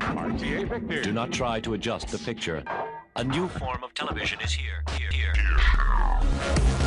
RTA Victor. Do not try to adjust the picture. A new form of television is here. Here. Here. here.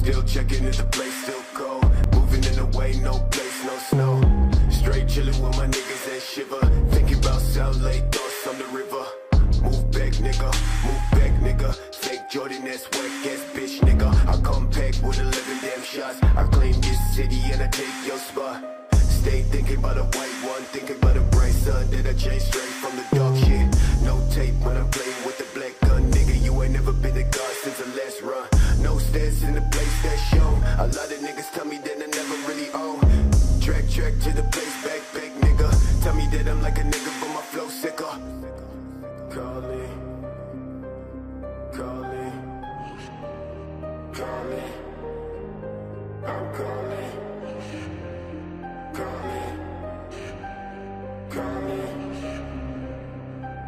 Still checking if the place still cold. Moving in the way, no place, no snow. Straight chilling with my niggas and shiver. Thinking about South Lake thoughts on the river. Move back, nigga. Move back, nigga. Fake Jordan, that's whack ass bitch, nigga. I come packed with 11 damn shots. I claim this city and I take your spot. Stay thinking about a white one, thinking about a bright sun that I chase straight from the dark shit. No tape when I'm playing with A lot of niggas tell me that I never really own. Track, track to the place, back, back, nigga. Tell me that I'm like a nigga, but my flow sicker. Calling, calling, calling. I'm calling, calling, calling,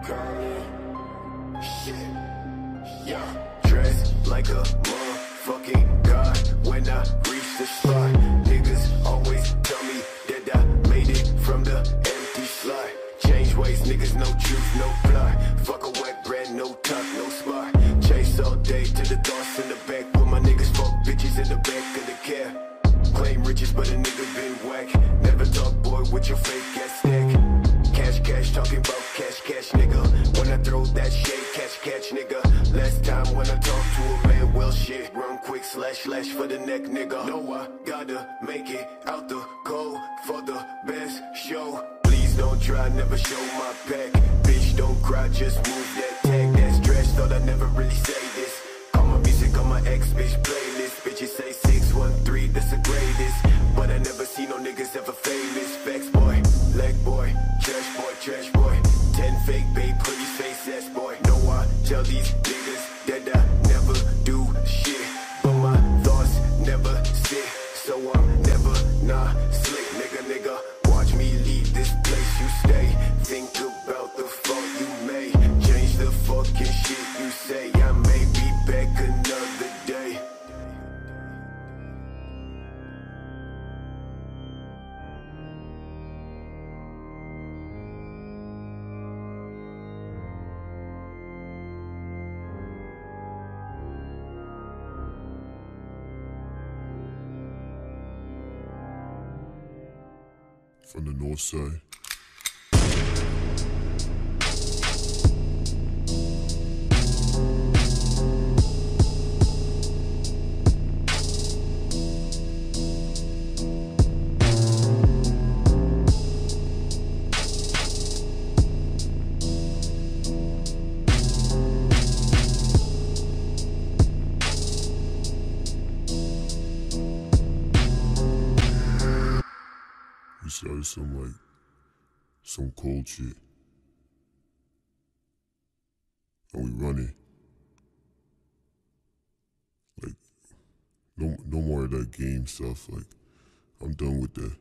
calling. Shit, yeah. Dressed like a motherfucking the spot. Niggas always tell me that I made it from the empty slot. Change ways, niggas, no truth, no fly. Fuck a wet brand, no top, no spot. Chase all day to the thoughts in the back. With my niggas fuck bitches in the back of the cab. Claim riches, but a nigga been whack. Never talk, boy, with your fake ass stack. Cash, cash, talking about cash, cash, nigga. When I throw that shit, catch, catch, nigga. Last time when I talk to a man, well, shit. Run quick, slash, slash for the neck, nigga. No, I gotta make it out the cold for the best show. Please don't try, never show my back Bitch, don't cry, just move that tag. That's trash, thought I never really say this. All my music on my ex bitch playlist. Bitches say 613, that's the greatest. But I never see no niggas ever famous. Facts boy, leg boy, trash boy, trash boy. Ten fake babe, from the north side. Some cold shit. And we running. Like no no more of that game stuff. Like I'm done with that.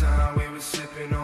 Time we were sipping on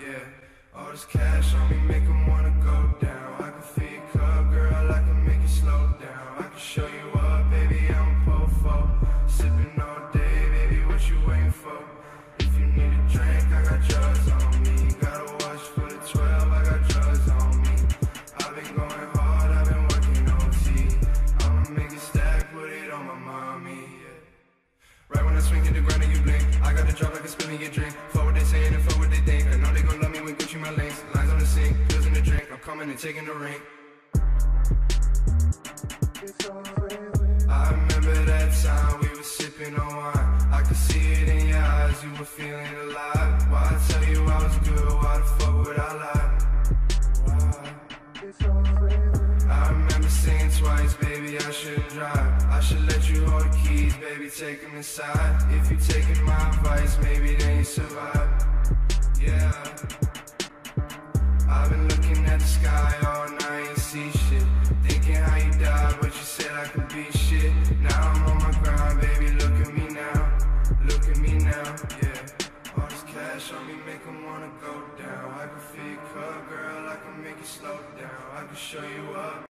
yeah. All this cash on me make wanna go down. I can Taking the ring. I remember that time we were sipping on wine. I could see it in your eyes, you were feeling alive. Why I tell you I was good, why the fuck would I lie? Why? I remember saying twice, baby, I shouldn't drive. I should let you hold the keys, baby, take them inside. If you taking my advice, maybe then you survive. Yeah. I've been looking at the sky all night and see shit. Thinking how you died, but you said I could be shit. Now I'm on my grind, baby, look at me now. Look at me now, yeah. All this cash on me make 'em wanna go down. I can feel your girl, I can make it slow down. I can show you up.